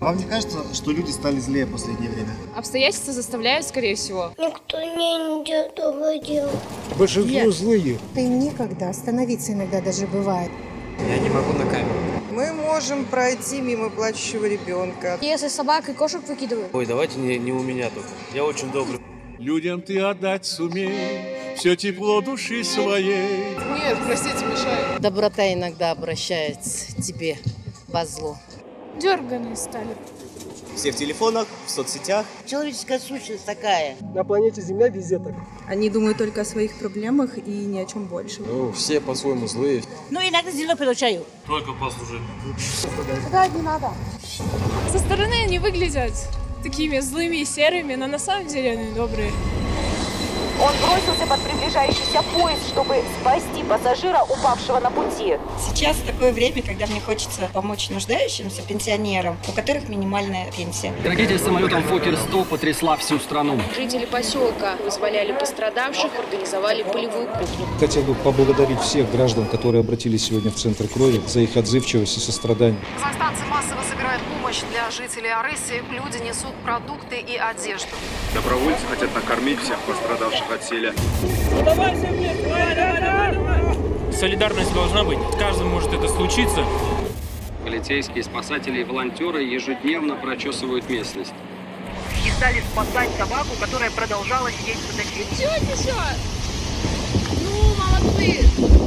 Вам не кажется, что люди стали злее в последнее время? Обстоятельства заставляют, скорее всего. Никто не идет уходил. Большинство злые. Им некогда, остановиться иногда даже бывает. Я не могу на камеру. Мы можем пройти мимо плачущего ребенка. Если собак и кошек выкидывают. Ой, давайте не, не у меня только. Я очень добрый. Людям ты отдать сумей все тепло души своей. Нет, простите, мешает. Доброта иногда обращается к тебе во зло. Дерганые стали. Все в телефонах, в соцсетях. Человеческая сущность такая. На планете Земля везде так. Они думают только о своих проблемах и ни о чем больше. Ну, все по-своему злые. Ну, иногда зелено получаю. Только послужить. Со стороны они выглядят такими злыми и серыми, но на самом деле они добрые. Он бросился под приближающийся поезд, чтобы спасти пассажира, упавшего на пути. Сейчас такое время, когда мне хочется помочь нуждающимся пенсионерам, у которых минимальная пенсия. Трагедия с самолетом Фокер-100 потрясла всю страну. Жители поселка вызволяли пострадавших, организовали полевую кухню. Хотел бы поблагодарить всех граждан, которые обратились сегодня в Центр крови, за их отзывчивость и сострадание. Казахстанцы массово собирают помощь для жителей Арыси. Люди несут продукты и одежду. Добровольцы хотят накормить всех пострадавших от селя. Солидарность должна быть. С каждым может это случиться. Полицейские, спасатели и волонтеры ежедневно прочесывают местность. И стали спасать собаку, которая продолжала сидеть в заточении. Чего еще? Ну, молодцы!